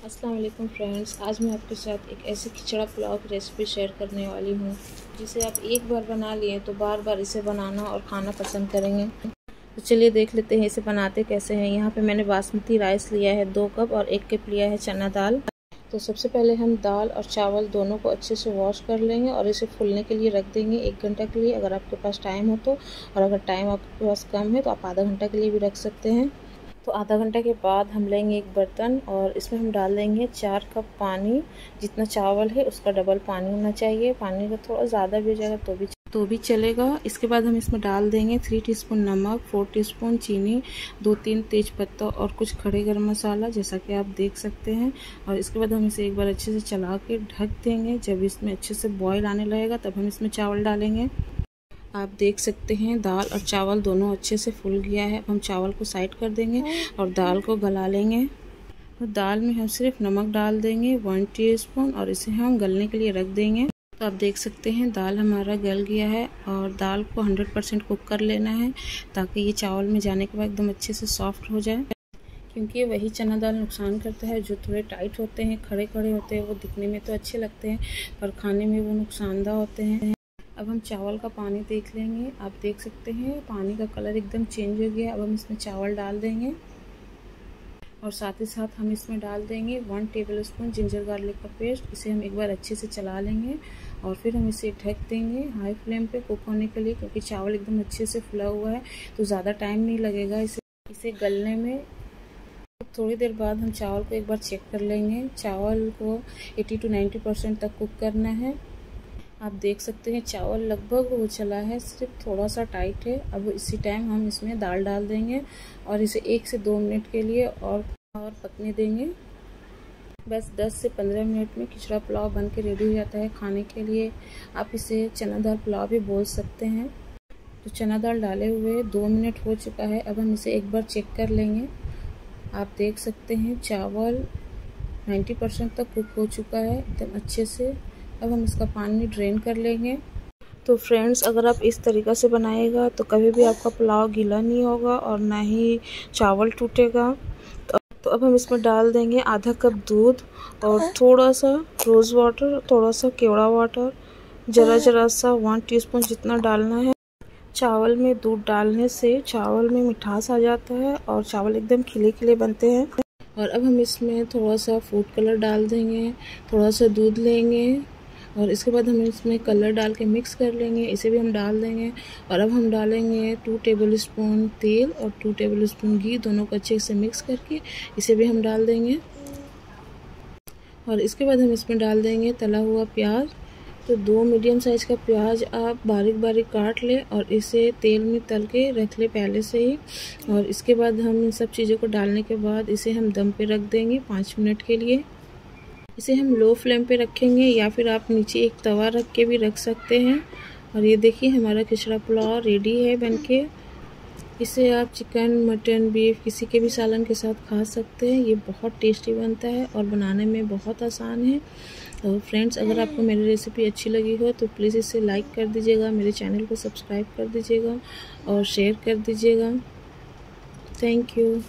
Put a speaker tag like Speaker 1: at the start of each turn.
Speaker 1: अस्सलाम वालेकुम फ्रेंड्स, आज मैं आपके साथ एक ऐसे खिचड़ा पुलाव की रेसिपी शेयर करने वाली हूँ, जिसे आप एक बार बना लिए तो बार बार इसे बनाना और खाना पसंद करेंगे। तो चलिए देख लेते हैं इसे बनाते कैसे हैं। यहाँ पे मैंने बासमती राइस लिया है, दो कप और एक कप लिया है चना दाल। तो सबसे पहले हम दाल और चावल दोनों को अच्छे से वॉश कर लेंगे और इसे फूलने के लिए रख देंगे एक घंटा के लिए। अगर आपके पास टाइम हो तो और अगर टाइम आपके पास कम है तो आप आधा घंटा के लिए भी रख सकते हैं। तो आधा घंटा के बाद हम लेंगे एक बर्तन और इसमें हम डाल देंगे चार कप पानी। जितना चावल है, उसका डबल पानी होना चाहिए। पानी का थोड़ा ज़्यादा भी हो जाएगा तो भी तो भी चलेगा। इसके बाद हम इसमें डाल देंगे थ्री टीस्पून नमक फोर टीस्पून चीनी, दो तीन तेज पत्ता और कुछ खड़े गर्म मसाला, जैसा कि आप देख सकते हैं। और इसके बाद हम इसे एक बार अच्छे से चला के ढक देंगे। जब इसमें अच्छे से बॉयल आने लगेगा, तब हम इसमें चावल डालेंगे। आप देख सकते हैं, दाल और चावल दोनों अच्छे से फूल गया है। हम चावल को साइड कर देंगे और दाल को गला लेंगे। तो दाल में हम सिर्फ़ नमक डाल देंगे वन टीस्पून और इसे हम गलने के लिए रख देंगे। तो आप देख सकते हैं, दाल हमारा गल गया है और दाल को 100 परसेंट कुक कर लेना है ताकि ये चावल में जाने के बाद एकदम अच्छे से सॉफ्ट हो जाए। क्योंकि वही चना दाल नुकसान करता है, जो थोड़े टाइट होते हैं खड़े खड़े होते हैं, वो दिखने में तो अच्छे लगते हैं, पर खाने में वो नुकसानदा होते हैं। अब हम चावल का पानी देख लेंगे। आप देख सकते हैं, पानी का कलर एकदम चेंज हो गया। अब हम इसमें चावल डाल देंगे और साथ ही साथ हम इसमें डाल देंगे one tablespoon ginger garlic का पेस्ट इसे हम एक बार अच्छे से चला लेंगे और फिर हम इसे ढक देंगे हाई फ्लेम पे कुक होने के लिए क्योंकि चावल एकदम अच्छे से फुला हुआ है तो ज़्यादा टाइम नहीं लगेगा इसे। इसे गलने में थोड़ी देर बाद हम चावल को एक बार चेक कर लेंगे। चावल को 80 टू 90 परसेंट तक कुक करना है। आप देख सकते हैं, चावल लगभग हो चला है, सिर्फ़ थोड़ा सा टाइट है। अब इसी टाइम हम इसमें दाल डाल देंगे और इसे एक से दो मिनट के लिए और और पकने देंगे। बस 10 से 15 मिनट में खिचड़ा पुलाव बन के रेडी हो जाता है खाने के लिए। आप इसे चना दाल पुलाव भी बोल सकते हैं। तो चना दाल डाले हुए दो मिनट हो चुका है, अब हम इसे एक बार चेक कर लेंगे। आप देख सकते हैं, चावल 90 परसेंट तक कुक हो चुका है, एकदम अच्छे से। अब हम इसका पानी ड्रेन कर लेंगे। तो फ्रेंड्स अगर आप इस तरीक़ा से बनाएगा तो कभी भी आपका पुलाव गीला नहीं होगा और ना ही चावल टूटेगा। तो, तो अब हम इसमें डाल देंगे आधा कप दूध और थोड़ा सा रोज़ वाटर थोड़ा सा केवड़ा वाटर ज़रा ज़रा सा वन टीस्पून जितना डालना है। चावल में दूध डालने से चावल में मिठास आ जाता है और चावल एकदम खिले खिले बनते हैं। और अब हम इसमें थोड़ा सा फ़ूड कलर डाल देंगे थोड़ा सा दूध लेंगे। और इसके बाद हम इसमें कलर डाल के मिक्स कर लेंगे, इसे भी हम डाल देंगे। और अब हम डालेंगे टू टेबल स्पून तेल और टू टेबल स्पून घी, दोनों को अच्छे से मिक्स करके, इसे भी हम डाल देंगे। और इसके बाद हम इसमें डाल देंगे तला हुआ प्याज। तो दो मीडियम साइज़ का प्याज आप बारीक बारीक काट लें और इसे तेल में तल के रख ले पहले से ही। और इसके बाद हम इन सब चीज़ों को डालने के बाद इसे हम दम पे रख देंगे पाँच मिनट के लिए। इसे हम लो फ्लेम पे रखेंगे या फिर आप नीचे एक तवा रख के भी रख सकते हैं। और ये देखिए, हमारा खिचड़ा पुलाव रेडी है बनके। इसे आप चिकन मटन बीफ किसी के भी सालन के साथ खा सकते हैं। ये बहुत टेस्टी बनता है और बनाने में बहुत आसान है। तो फ्रेंड्स अगर आपको मेरी रेसिपी अच्छी लगी हो तो प्लीज़ इसे लाइक कर दीजिएगा, मेरे चैनल को सब्सक्राइब कर दीजिएगा और शेयर कर दीजिएगा। Thank you